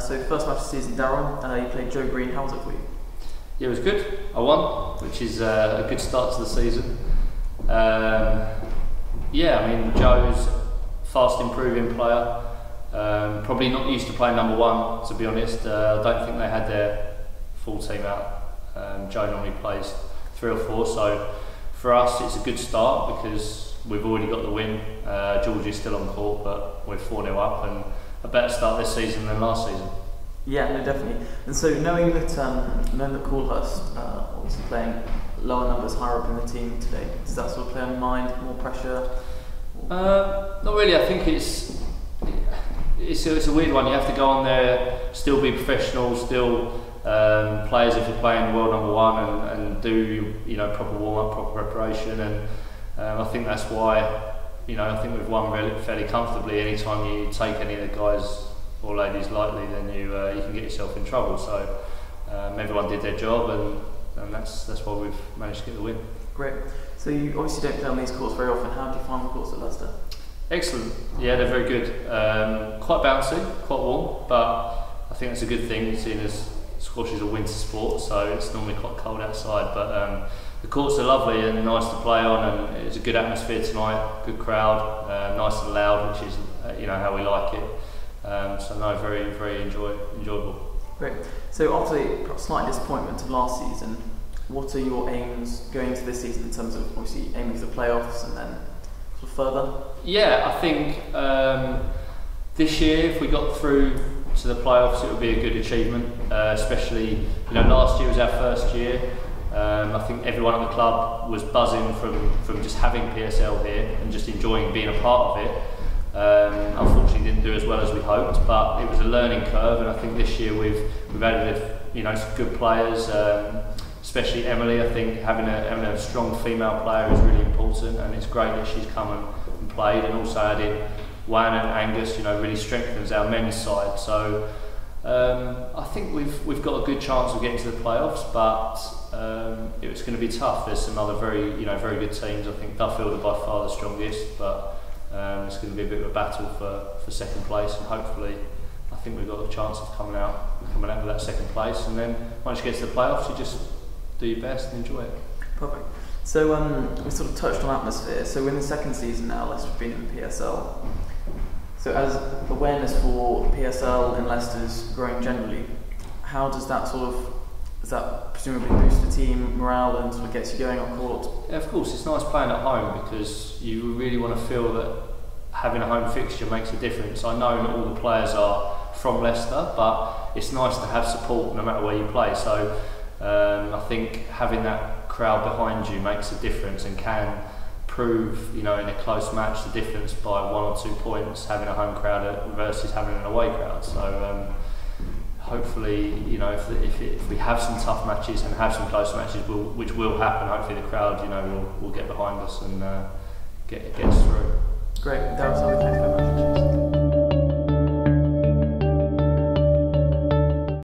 so first match of the season, Daryl, uh, you played Joe Green. How was it for you? Yeah, it was good. I won, which is uh, a good start to the season. Um, yeah, I mean Joe's fast improving player. Um, probably not used to playing number one, to be honest. Uh, I don't think they had their full team out. Um, Joe normally plays three or four, so for us it's a good start because we've already got the win. Uh, George is still on court, but we're 4 0 up and a better start this season than last season. Yeah, no, definitely. And so knowing that um, knowing that Coolhurst uh, obviously playing lower numbers higher up in the team today, does that sort of play on your mind? More pressure? Uh, not really. I think it's it's a, it's a weird one. You have to go on there, still be professional, still um, play as if you're playing world number one, and, and do you know proper warm up, proper preparation, and um, I think that's why you know I think we've won really, fairly comfortably. Anytime you take any of the guys or ladies lightly, then you uh, you can get yourself in trouble. So um, everyone did their job, and, and that's that's why we've managed to get the win. Great. So you obviously don't play on these courts very often. How do you find the courts at Leicester? Excellent. Yeah, they're very good. Um, quite bouncy, quite warm, but I think that's a good thing, seeing as squash is a winter sport, so it's normally quite cold outside. But um, the courts are lovely and nice to play on, and it's a good atmosphere tonight. Good crowd, uh, nice and loud, which is uh, you know how we like it. Um, so no, very very enjoy, enjoyable. Great. So after the slight disappointment of last season, what are your aims going into this season in terms of obviously aiming for the playoffs and then further? Yeah, I think um, this year if we got through to the playoffs, it would be a good achievement. Uh, especially, you know, last year was our first year. Um, I think everyone at the club was buzzing from, from just having PSL here and just enjoying being a part of it. Um, unfortunately, didn't do as well as we hoped, but it was a learning curve, and I think this year we've we've added you know some good players. Um, especially Emily, I think having a, having a strong female player is really important, and it's great that she's come and, and played, and also adding Wan and Angus, you know, really strengthens our men's side. So um, I think we've we've got a good chance of getting to the playoffs, but um, it's going to be tough. There's some other very you know very good teams. I think Duffield are by far the strongest, but um, it's going to be a bit of a battle for, for second place, and hopefully. I think we've got a chance of coming out, coming out with that second place, and then once you get to the playoffs, you just do your best and enjoy it. Perfect. So um, we sort of touched on atmosphere. So we're in the second season now, Leicester's been in PSL. So as awareness for PSL in Leicester's growing generally, how does that sort of does that presumably boost the team morale and sort of gets you going on court? Yeah, of course, it's nice playing at home because you really want to feel that having a home fixture makes a difference. I know not all the players are from Leicester, but it's nice to have support no matter where you play. So um, I think having that crowd behind you makes a difference and can prove, you know, in a close match the difference by one or two points having a home crowd versus having an away crowd. So um, hopefully, you know, if, if, if, we have some tough matches and have some close matches, will, which will happen, hopefully the crowd, you know, will, will get behind us and uh, get, get us through. Great. Thanks very much.